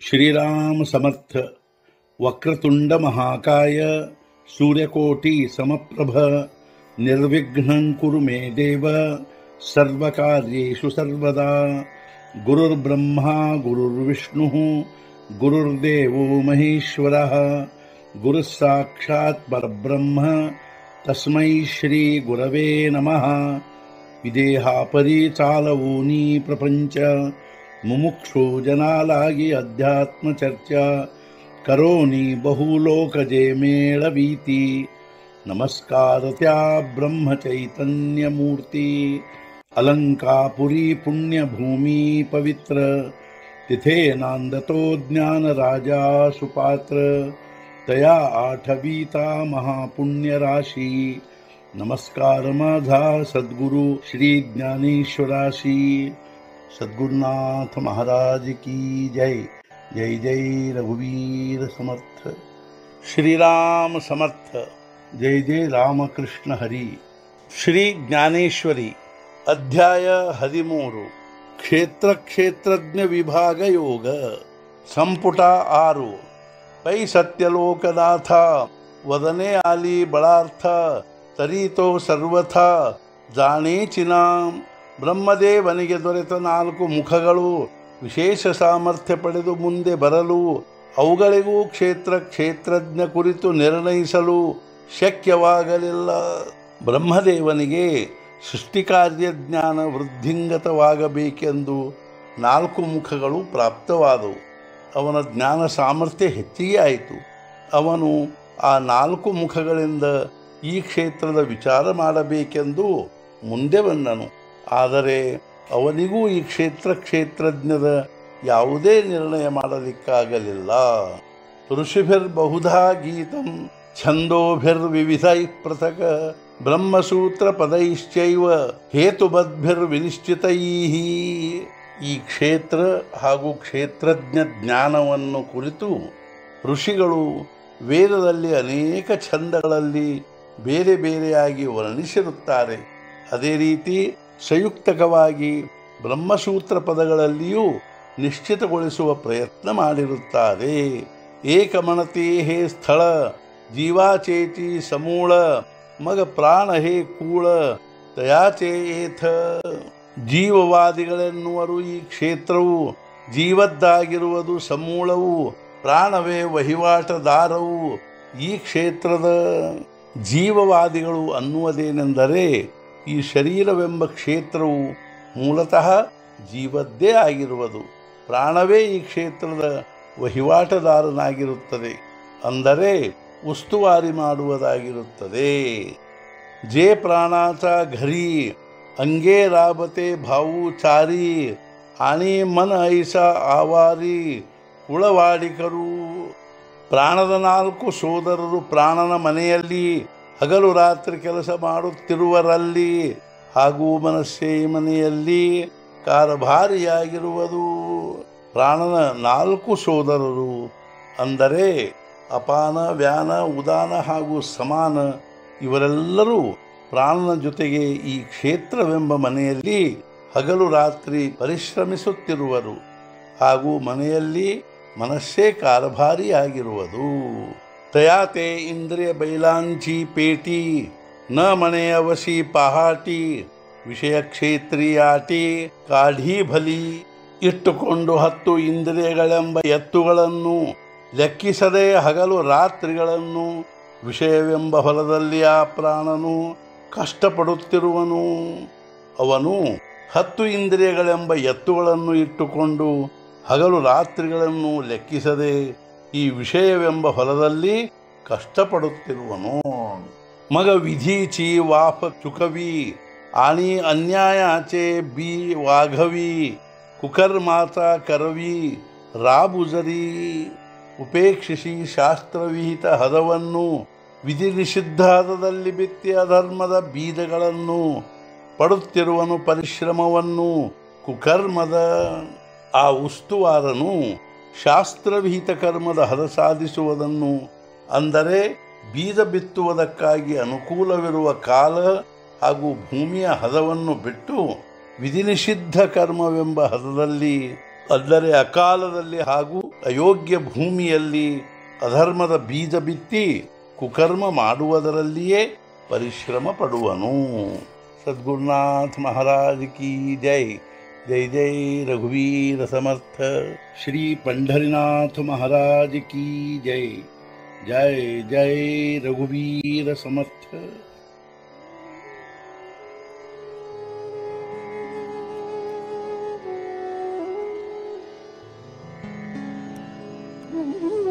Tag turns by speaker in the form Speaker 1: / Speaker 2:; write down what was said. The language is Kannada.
Speaker 1: श्रीरामसमर्थ वक्रतुण्डमहाकाय सूर्यकोटिसमप्रभ निर्विघ्नम् कुरु मे देव सर्वकार्येषु सर्वदा गुरुर्ब्रह्मा गुरुर्विष्णुः गुरुर्देवो महेश्वरः गुरुः साक्षात् परब्रह्म तस्मै श्रीगुरवे नमः। विदेहापरीचालवूनि प्रपञ्च मुमुक्षुजनालागि अध्यात्मचर्चा करोनि बहुलोकजे मेळवीति नमस्कारत्या ब्रह्मचैतन्यमूर्ति अलङ्कापुरी पुण्यभूमी पुण्यभूमि पवित्र तिथेनान्दतो ज्ञानराजा सुपात्र तया आठवीता महापुण्यराशि। नमस्कारमाधा सद्गुरु श्रीज्ञानेश्वराशि सद्गुरुनाथ महाराज की जय जय जय रघुवीर समर्थ श्रीराम समर्थ जय जय ರಾಮಕೃಷ್ಣ ಹರಿ ಶ್ರೀ ಜ್ಞಾನೇಶ್ವರಿ ಅಧ್ಯಾಯ ಹದಿಮೂರು ಕ್ಷೇತ್ರ ಕ್ಷೇತ್ರಜ್ಞ ವಿಭಾಗ ಯೋಗ ಸಂಪುಟ ಆರು ಪೈ ಸತ್ಯಲೋಕನಾಥ ವದನೆ ಆಲಿ ಬಳಾರ್ಥ ತರೀತೋ ಸರ್ವಥ ಜಾಣೇಚಿನ ಬ್ರಹ್ಮದೇವನಿಗೆ ದೊರೆತ ನಾಲ್ಕು ಮುಖಗಳು ವಿಶೇಷ ಸಾಮರ್ಥ್ಯ ಪಡೆದು ಮುಂದೆ ಬರಲು, ಅವುಗಳಿಗೂ ಕ್ಷೇತ್ರ ಕ್ಷೇತ್ರಜ್ಞ ಕುರಿತು ನಿರ್ಣಯಿಸಲು ಶಕ್ಯವಾಗಲಿಲ್ಲ. ಬ್ರಹ್ಮದೇವನಿಗೆ ಸೃಷ್ಟಿಕಾರ್ಯ ಜ್ಞಾನ ವೃದ್ಧಿಂಗತವಾಗಬೇಕೆಂದು ನಾಲ್ಕು ಮುಖಗಳು ಪ್ರಾಪ್ತವಾದವು. ಅವನ ಜ್ಞಾನ ಸಾಮರ್ಥ್ಯ ಹೆಚ್ಚಿಗೆ ಆಯಿತು. ಅವನು ಆ ನಾಲ್ಕು ಮುಖಗಳಿಂದ ಈ ಕ್ಷೇತ್ರದ ವಿಚಾರ ಮಾಡಬೇಕೆಂದು ಮುಂದೆ ಬಂದನು. ಆದರೆ ಅವನಿಗೂ ಈ ಕ್ಷೇತ್ರ ಕ್ಷೇತ್ರಜ್ಞದ ಯಾವುದೇ ನಿರ್ಣಯ ಮಾಡಲಿಕ್ಕಾಗಲಿಲ್ಲ. ಋಷಿಭಿರ್ಬಹುಧಾ ಗೀತಂ ಛಂದೋಭಿರ್ ಛಂದೋಭಿರ್ವಿವಿಧೈ ಪೃಥಕ್ ಬ್ರಹ್ಮಸೂತ್ರ ಪದೈಶ್ಚೈವ ಹೇತುಬದ್ಭಿರ್ವಿನಿಶ್ಚಿತೈ ಈ ಕ್ಷೇತ್ರ ಹಾಗೂ ಕ್ಷೇತ್ರಜ್ಞ ಜ್ಞಾನವನ್ನು ಕುರಿತು ಋಷಿಗಳು ವೇದದಲ್ಲಿ ಅನೇಕ ಛಂದಗಳಲ್ಲಿ ಬೇರೆ ಬೇರೆಯಾಗಿ ವರ್ಣಿಸಿರುತ್ತಾರೆ. ಅದೇ ರೀತಿ ಸಂಯುಕ್ತಕವಾಗಿ ಬ್ರಹ್ಮಸೂತ್ರ ಪದಗಳಲ್ಲಿಯೂ ನಿಶ್ಚಿತಗೊಳಿಸುವ ಪ್ರಯತ್ನ ಮಾಡಿರುತ್ತಾರೆ. ಏಕಮಣತೆ ಹೇ ಸ್ಥಳ, ಜೀವಾಚೇತಿ ಸಮೂಳ, ಮಗ ಪ್ರಾಣ ಹೇ ಕೂಳ ದಯಾಚೇಥ ಜೀವವಾದಿಗಳೆನ್ನುವರು ಈ ಕ್ಷೇತ್ರವು, ಜೀವದ್ದಾಗಿರುವುದು ಸಮೂಳವು, ಪ್ರಾಣವೇ ವಹಿವಾಟದಾರವು ಈ ಕ್ಷೇತ್ರದ ಜೀವವಾದಿಗಳು ಅನ್ನುವುದೇನೆಂದರೆ ಈ ಶರೀರವೆಂಬ ಕ್ಷೇತ್ರವು ಮೂಲತಃ ಜೀವದ್ದೇ ಆಗಿರುವುದು. ಪ್ರಾಣವೇ ಈ ಕ್ಷೇತ್ರದ ವಹಿವಾಟದಾರನಾಗಿರುತ್ತದೆ. ಅಂದರೆ ಉಸ್ತುವಾರಿ ಮಾಡುವುದಾಗಿರುತ್ತದೆ. ಜೇ ಪ್ರಾಣಾಚ ಘರಿ, ಅಂಗೇ ರಾಬತೆ ಭಾವು ಚಾರಿ, ಆಣಿ ಮನ ಐಸ ಆವಾರಿ, ಕುಳವಾಡಿಕರು. ಪ್ರಾಣದ ನಾಲ್ಕು ಸೋದರರು ಪ್ರಾಣನ ಮನೆಯಲ್ಲಿ ಹಗಲು ರಾತ್ರಿ ಕೆಲಸ ಮಾಡುತ್ತಿರುವರಲ್ಲಿ ಹಾಗೂ ಮನಸ್ಸೇ ಮನೆಯಲ್ಲಿ ಕಾರಭಾರಿಯಾಗಿರುವುದು. ಪ್ರಾಣನ ನಾಲ್ಕು ಸೋದರರು ಅಂದರೆ ಅಪಾನ, ವ್ಯಾನ, ಉದಾನ ಹಾಗೂ ಸಮಾನ ಇವರೆಲ್ಲರೂ ಪ್ರಾಣನ ಜೊತೆಗೆ ಈ ಕ್ಷೇತ್ರವೆಂಬ ಮನೆಯಲ್ಲಿ ಹಗಲು ರಾತ್ರಿ ಪರಿಶ್ರಮಿಸುತ್ತಿರುವರು ಹಾಗೂ ಮನೆಯಲ್ಲಿ ಮನಸ್ಸೇ ಕಾರಭಾರಿಯಾಗಿರುವುದು. ತಯಾತೆ ಇಂದ್ರಿಯ ಬೈಲಾಂಚಿ ಪೇಟಿ, ನ ಮನೆಯ ವಸಿ ಪಹಾಟಿ, ವಿಷಯ ಕ್ಷೇತ್ರೀಯಾಟಿ, ಕಾಢಿ ಬಲಿ, ಇಟ್ಟುಕೊಂಡು ಹತ್ತು ಇಂದ್ರಿಯಗಳೆಂಬ ಎತ್ತುಗಳನ್ನು, ಲೆಕ್ಕಿಸದೆ ಹಗಲು ರಾತ್ರಿಗಳನ್ನು, ವಿಷಯವೆಂಬ ಹೊಲದಲ್ಲಿ ಆ ಪ್ರಾಣನು ಕಷ್ಟಪಡುತ್ತಿರುವನು. ಅವನು ಹತ್ತು ಇಂದ್ರಿಯಗಳೆಂಬ ಎತ್ತುಗಳನ್ನು ಇಟ್ಟುಕೊಂಡು ಹಗಲು ರಾತ್ರಿಗಳನ್ನು ಲೆಕ್ಕಿಸದೆ ಈ ವಿಷಯವೆಂಬ ಹೊಲದಲ್ಲಿ ಕಷ್ಟಪಡುತ್ತಿರುವನು. ಮಗ ವಿಧೀಚಿ ವಾಫ ಚುಕವಿ, ಆಣಿ ಅನ್ಯಾಯಾಚೆ ಬಿ ವಾಘವಿ, ಕುಕರ್ ಮಾತಾ ಕರವಿ, ರಾಬುಜರಿ ಉಪೇಕ್ಷಿಸಿ ಶಾಸ್ತ್ರವಿಹಿತ ಹದವನ್ನು, ವಿಧಿ ನಿಷಿದ್ಧ ಹದದಲ್ಲಿ ಬಿತ್ತಿ ಅಧರ್ಮದ ಬೀಜಗಳನ್ನು, ಪಡುತ್ತಿರುವನು ಪರಿಶ್ರಮವನ್ನು, ಕುಕರ್ಮದ ಆ ಉಸ್ತುವಾರನು ಶಾಸ್ತ್ರವಿಹಿತ ಕರ್ಮದ ಹದ ಸಾಧಿಸುವುದನ್ನು ಅಂದರೆ ಬೀಜ ಬಿತ್ತುವುದಕ್ಕಾಗಿ ಅನುಕೂಲವಿರುವ ಕಾಲ ಹಾಗೂ ಭೂಮಿಯ ಹದವನ್ನು ಬಿಟ್ಟು ವಿಧಿನಿಷಿದ್ಧ ಕರ್ಮವೆಂಬ ಹದದಲ್ಲಿ, ಅಂದರೆ ಅಕಾಲದಲ್ಲಿ ಹಾಗೂ ಅಯೋಗ್ಯ ಭೂಮಿಯಲ್ಲಿ ಅಧರ್ಮದ ಬೀಜ ಬಿತ್ತಿ ಕುಕರ್ಮ ಮಾಡುವುದರಲ್ಲಿಯೇ ಪರಿಶ್ರಮ ಪಡುವನು. ಸದ್ಗುರುನಾಥ ಮಹಾರಾಜ್ ಕಿ ಜೈ. जय जय रघुवीर समर्थ। श्री पंढरीनाथ महाराज की जय। जय जय रघुवीर समर्थ। Mm-hmm.